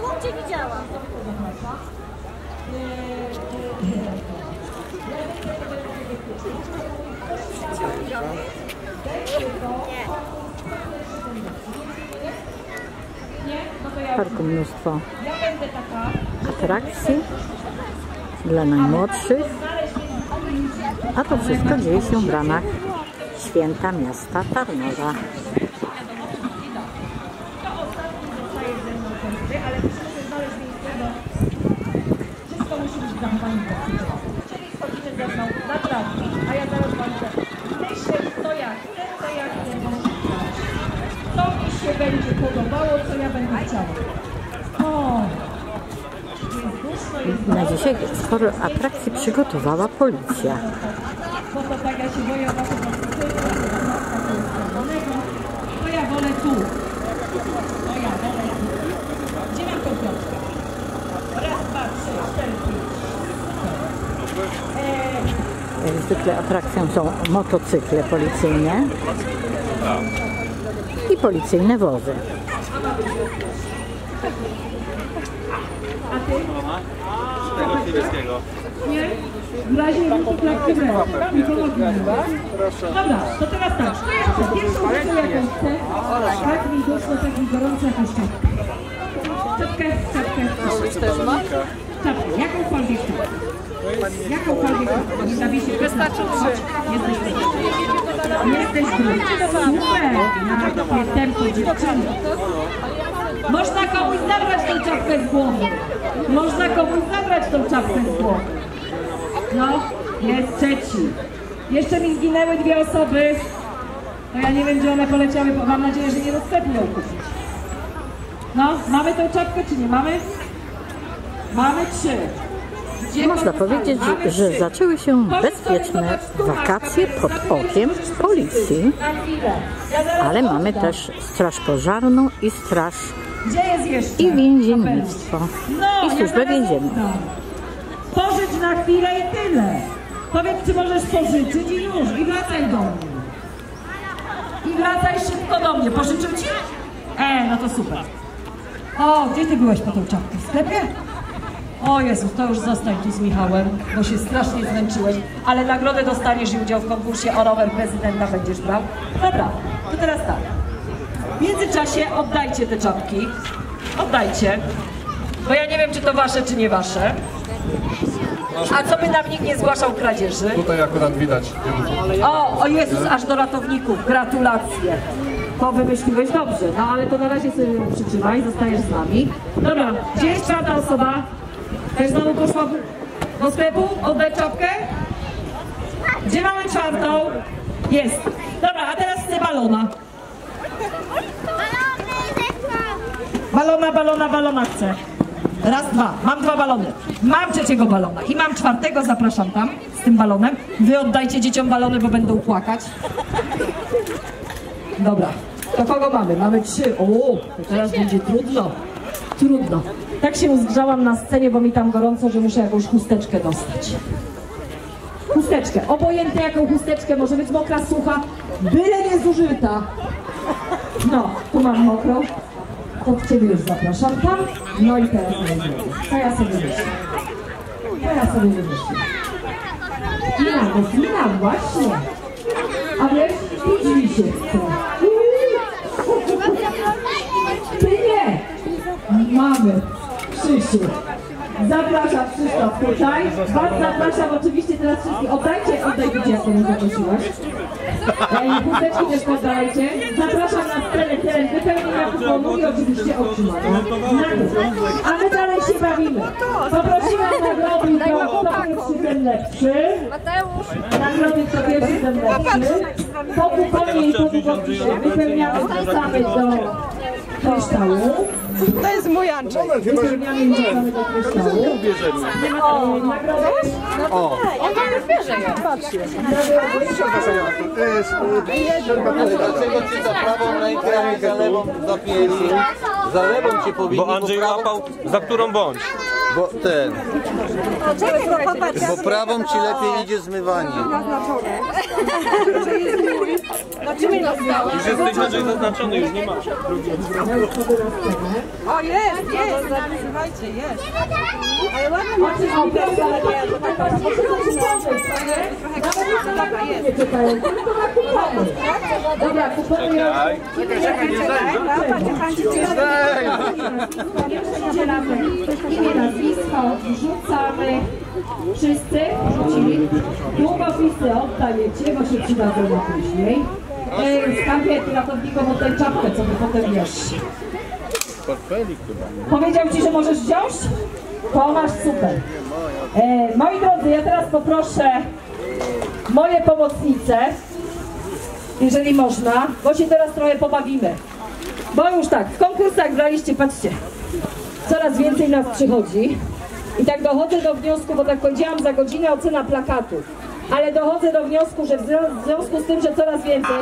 Bym cię widziała. W parku mnóstwo atrakcji dla najmłodszych. A to wszystko dzieje się w ramach święta miasta Tarnowa. Musi być zachowane Czyli wchodzicie ze mną na trawkę, a ja zaraz wam. Myśleć co ja chcę, co ja chcę. Co mi się będzie podobało, co ja będę chciała. O! Na dzisiaj sporo atrakcji przygotowała policja. bo to tak ja się boję zwykle atrakcją są motocykle policyjne i policyjne wozy. Nie? W razie wysokoaktywnego. Dobra, to teraz tak. Pierwszą rzeczą jaką chcę, tak mi doszło taki gorący jakąś czapkę. Czapkę, czapkę. Czapkę, jakąkolwiek czapkę. Na. Można komuś zabrać tą czapkę z głowy. Można komuś zabrać tą czapkę z głowy. No, jest trzeci. Jeszcze mi zginęły dwie osoby. No ja nie wiem, gdzie one poleciały, bo mam nadzieję, że nie kupić. No, mamy tą czapkę, czy nie mamy? Mamy trzy. Można powiedzieć, że zaczęły się bezpieczne wakacje pod okiem policji, ale mamy też straż pożarną i straż i więziennictwo i służbę więzienną. Pożycz na chwilę i tyle. Powiedz, czy możesz pożyczyć i już. I wracaj do mnie. I wracaj szybko do mnie. Pożyczył ci? E, no to super. O, gdzie ty byłeś po tą czapkę? W sklepie? O Jezus, to już zostań tu z Michałem, bo się strasznie zmęczyłeś. Ale nagrodę dostaniesz i udział w konkursie o rower prezydenta będziesz brał. Dobra, to teraz tak. W międzyczasie oddajcie te czapki. Oddajcie. Bo ja nie wiem, czy to wasze, czy nie wasze. A co by nam nikt nie zgłaszał kradzieży? Tutaj akurat widać. O, o Jezus, aż do ratowników. Gratulacje. To wymyśliłeś dobrze. No ale to na razie sobie przytrzymaj, zostajesz z nami. Dobra, gdzie jest czwarta osoba? Też znowu poszła do sklepu? Oddać czapkę? Gdzie mamy czwartą? Jest. Dobra, a teraz chcę balona. Balona, balona, balona chcę. Raz, dwa. Mam dwa balony. Mam trzeciego balona i mam czwartego. Zapraszam tam z tym balonem. Wy oddajcie dzieciom balony, bo będą płakać. Dobra. To kogo mamy? Mamy trzy. O, to teraz będzie trudno. Trudno. Tak się zgrzałam na scenie, bo mi tam gorąco, że muszę jakąś chusteczkę dostać. Chusteczkę. Obojętnie jaką chusteczkę, może być mokra, sucha, byle nie zużyta. No, tu mam mokrą. Od Ciebie już zapraszam tam. No i teraz nie. To ja sobie myślę. To ja sobie wymyślę. To jest Ina, właśnie. A wiesz, pić mi się chce. Ty nie! Mamy. Krzysiu. Zapraszam Krzysztof tutaj. Was zapraszam oczywiście teraz wszystkich. Oddajcie, oddaj widzicie jak mnie zaprosiłaś. Chusteczki też poddajcie. Zapraszam na scenę teren wypełnienia kuponu i oczywiście otrzymania. A my dalej się bawimy. Poprosimy o nagrody to kto pierwszy, ten lepszy. Nagrody kto pierwszy, ten lepszy. Po kuponie i po wypełniamy wracamy do kryształu. To jest mój Andrzej. Wypełniamy i wracamy do kryształu. O, nagrody. Dlaczego cię za prawą rękę, za lewą zapięli? Za lewą cię powinni Bo Andrzej łapał za którą bądź. Bo ten. Bo prawą ci lepiej idzie zmywanie. Już jesteś Andrzej zaznaczony, już nie masz. O jest, jest, zapisywajcie, jest. Nie czekają, tylko na kupony. Dobra, kupony Imię, nazwisko wrzucamy. Wszyscy wrzucili. Długopisy oddajecie, bo się przydadzą na później. Skarpetki ratownikom oddaj czapkę, co wy potem wiesz. Powiedział ci, że możesz wziąć? To masz super. E, moi drodzy, ja teraz poproszę moje pomocnice, jeżeli można, bo się teraz trochę pobawimy. Bo już tak, w konkursach braliście, patrzcie, coraz więcej nas przychodzi. I tak dochodzę do wniosku, bo tak powiedziałam, za godzinę ocena plakatu. Ale dochodzę do wniosku, że w zwią- w związku z tym, że coraz więcej,